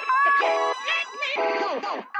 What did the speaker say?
Let me go.